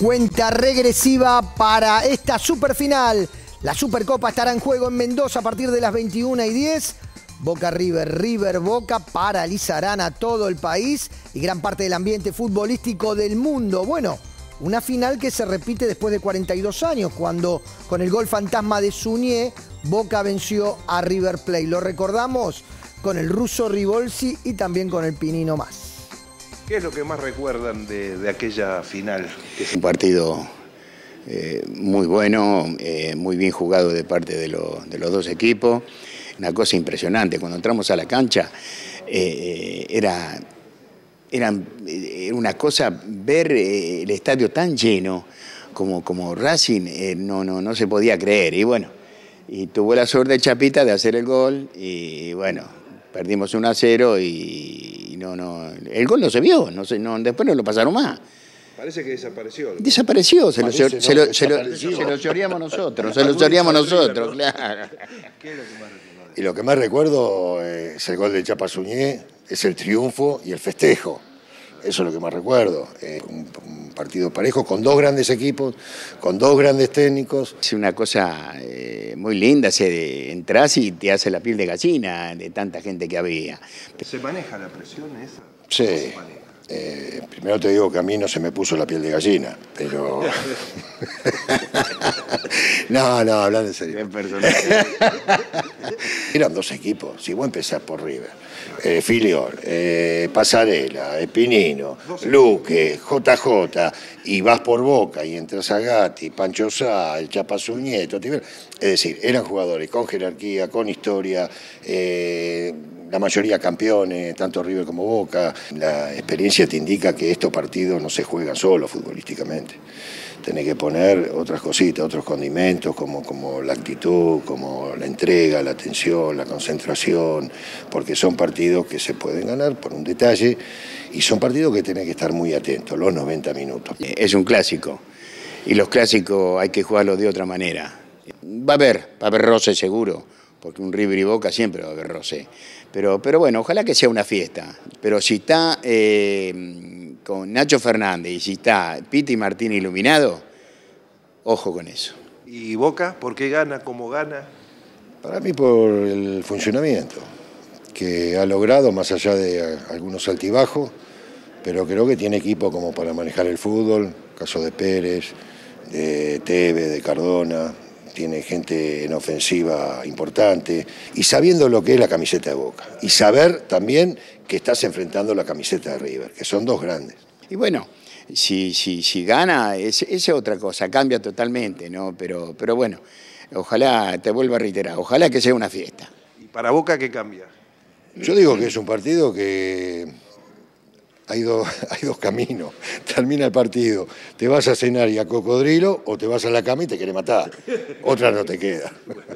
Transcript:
Cuenta regresiva para esta superfinal. La Supercopa estará en juego en Mendoza a partir de las 21 y 10. Boca River, River Boca paralizarán a todo el país y gran parte del ambiente futbolístico del mundo. Bueno, una final que se repite después de 42 años, cuando con el gol fantasma de Suñé, Boca venció a River Plate. Lo recordamos con el ruso Rivolsi y también con el Pinino Más. ¿Qué es lo que más recuerdan de, aquella final? Un partido eh, muy bueno, eh, muy bien jugado de parte de, los dos equipos. Una cosa impresionante, cuando entramos a la cancha eh, era, era, una cosa ver el estadio tan lleno como, como Racing, no, no, no se podía creer. Y bueno, y tuvo la suerte Chapita de hacer el gol y bueno, perdimos 1 a 0 y no, no, el gol no se vio, no, se, no después no lo pasaron más. Parece que desapareció. Desapareció, se, lo, se, lo, se, lo, lloríamos nosotros, se lo lloríamos nosotros, claro. ¿Qué es lo que más recuerdo? Y lo que más recuerdo es el gol de Chapasuñé, es el triunfo y el festejo. Eso es lo que más recuerdo. un, partido parejo con dos grandes equipos, con dos grandes técnicos. Es una cosa eh, muy linda, se entras y te hace la piel de gallina de tanta gente que había. ¿Se maneja la presión esa? Sí. Eh, primero te digo que a mí no se me puso la piel de gallina, pero... no, no, hablando en serio. Eran dos equipos, si vos empezar por River, eh, Filiol, eh, Pasarela, Pinino, Luque, JJ, y vas por Boca y entras a Gatti, Pancho Sá, el Chapazuñeto, es decir, eran jugadores con jerarquía, con historia, la mayoría campeones, tanto River como Boca. La experiencia te indica que estos partidos no se juegan solo futbolísticamente. Tenés que poner otras cositas, otros condimentos, como, como la actitud, como la entrega, la atención, la concentración, porque son partidos que se pueden ganar por un detalle y son partidos que tenés que estar muy atentos, los 90 minutos. Es un clásico y los clásicos hay que jugarlos de otra manera. Va a haber, va a haber roce seguro porque un River y Boca siempre va a haber rosé. Pero, pero bueno, ojalá que sea una fiesta. Pero si está eh, con Nacho Fernández y si está Piti Martín iluminado, ojo con eso. ¿Y Boca? ¿Por qué gana? ¿Cómo gana? Para mí por el funcionamiento que ha logrado, más allá de algunos altibajos, pero creo que tiene equipo como para manejar el fútbol, caso de Pérez, de Teve, de Cardona, tiene gente en ofensiva importante, y sabiendo lo que es la camiseta de Boca, y saber también que estás enfrentando la camiseta de River, que son dos grandes. Y bueno, si, si, si gana, esa es, otra cosa, cambia totalmente, ¿no? Pero, pero bueno, ojalá, te vuelvo a reiterar, ojalá que sea una fiesta. ¿Y para Boca qué cambia? Yo digo que es un partido que hay, hay dos caminos. Termina el partido, te vas a cenar y a cocodrilo o te vas a la cama y te quiere matar. Otra no te queda.